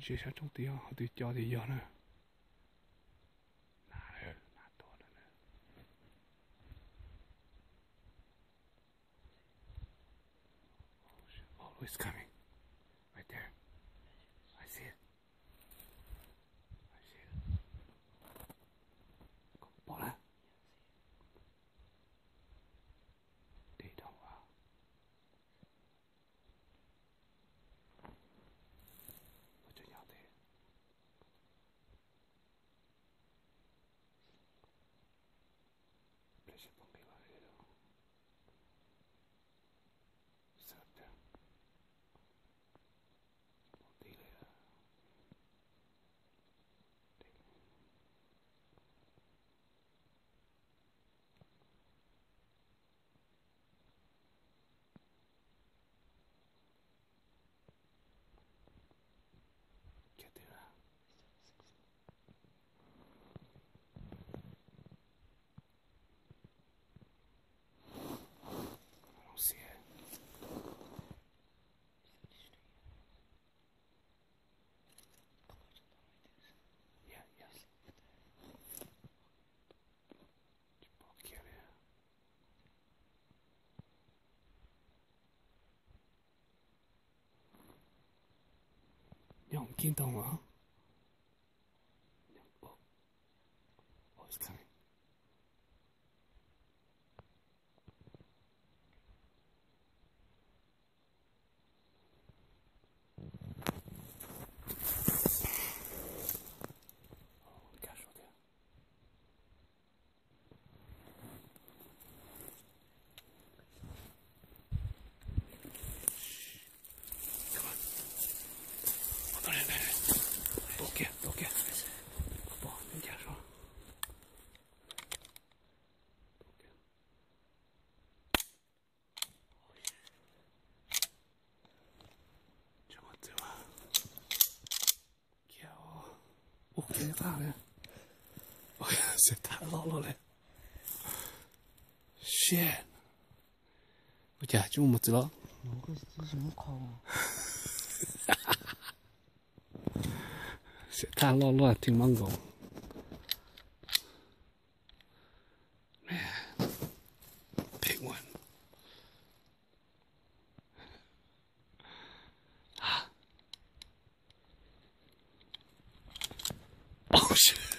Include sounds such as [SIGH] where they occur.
学校种地哦，对家里要呢，哪儿哪多了呢？Oh, it's coming. 让我们听懂了。我我看 Och det där är... Och jag sitter här och håller det. Shit. Och jag tror mot det var. Sitter här och. Yes. [LAUGHS]